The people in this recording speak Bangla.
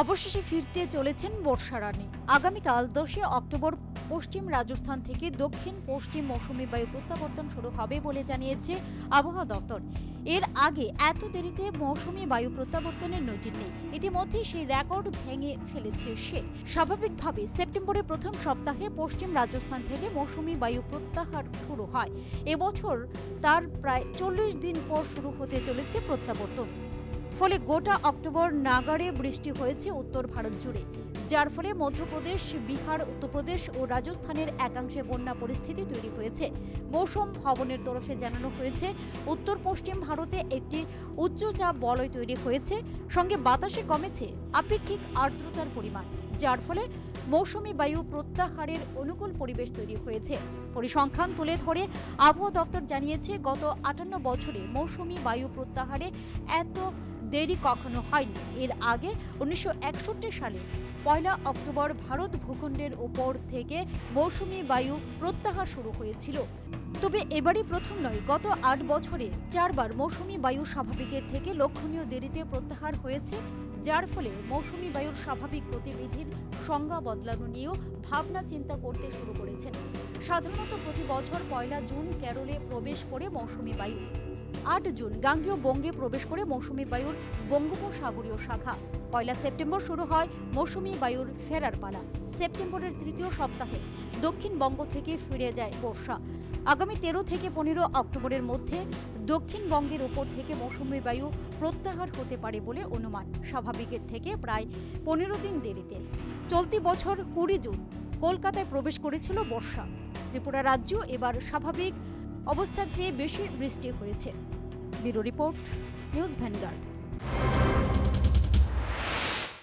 অবশেষে ফিরতে চলেছেন বর্ষা রানী। আগামীকাল দশই অক্টোবর পশ্চিম রাজস্থান থেকে দক্ষিণ পশ্চিম মৌসুমী বায়ু প্রত্যাবর্তন শুরু হবে বলে জানিয়েছে আবহাওয়া দপ্তর। এর আগে এত দেরিতে মৌসুমী বায়ু প্রত্যাবর্তনের নজির নেই। ইতিমধ্যে সেই রেকর্ড ভেঙে ফেলেছে সে। স্বাভাবিকভাবে সেপ্টেম্বরের প্রথম সপ্তাহে পশ্চিম রাজস্থান থেকে মৌসুমী বায়ু প্রত্যাহার শুরু হয়। এবছর তার প্রায় চল্লিশ দিন পর শুরু হতে চলেছে প্রত্যাবর্তন। ফলে গোটা অক্টোবর নাগাড়ে বৃষ্টি হয়েছে উত্তর ভারত জুড়ে, যার ফলে মধ্যপ্রদেশ, বিহার, উত্তরপ্রদেশ ও রাজস্থানের একাংশে বন্যা পরিস্থিতি তৈরি হয়েছে। মৌসুম ভবনের তরফে জানানো হয়েছে, উত্তর পশ্চিম ভারতে একটি উচ্চচাপ বলয় তৈরি হয়েছে। সঙ্গে বাতাসে কমেছে, আপেক্ষিক আর্দ্রতার পরিমাণ। যার ফলে মৌসুমী বায়ু প্রত্যাহারের অনুকূল পরিবেশ তৈরি হয়েছে। পরিসংখ্যান তুলে ধরে আবহাওয়া দপ্তর জানিয়েছে, গত আটান্ন বছরে মৌসুমী বায়ু প্রত্যাহারে এত দেরি কখনো হয়নি। এর আগে উনিশশো একষট্টি সালে পয়লা অক্টোবর ভারত ভূখণ্ডের উপর থেকে মৌসুমী বায়ু প্রত্যাহার শুরু হয়েছিল। তবে এবারই প্রথম নয়, গত আট বছরে চারবার মৌসুমী বায়ু স্বাভাবিকের থেকে লক্ষণীয় দেরিতে প্রত্যাহার হয়েছে। যার ফলে মৌসুমী বায়ুর স্বাভাবিক গতিবিধির সংজ্ঞা বদলানো নিয়েও ভাবনা চিন্তা করতে শুরু করেছেন। সাধারণত প্রতি বছর পয়লা জুন কেরলে প্রবেশ করে মৌসুমী বায়ু। আট জুন গাঙ্গেয় বঙ্গে প্রবেশ করে মৌসুমী বায়ুর বঙ্গোপসাগরীয় শাখা। পয়লা সেপ্টেম্বর শুরু হয় মৌসুমী বায়ুর ফেরার পালা। সেপ্টেম্বরের তৃতীয় সপ্তাহে দক্ষিণবঙ্গ থেকে ফিরে যায় বর্ষা। আগামী তেরো থেকে পনেরো অক্টোবরের মধ্যে দক্ষিণবঙ্গের ওপর থেকে মৌসুমি বায়ু প্রত্যাহার হতে পারে বলে অনুমান। স্বাভাবিকের থেকে প্রায় পনেরো দিন দেরিতে। চলতি বছর কুড়ি জুন কলকাতায় প্রবেশ করেছিল বর্ষা। ত্রিপুরা রাজ্য এবার স্বাভাবিক অবস্থার চেয়ে বেশি বৃষ্টি হয়েছে। Bureau report, news Vanguard.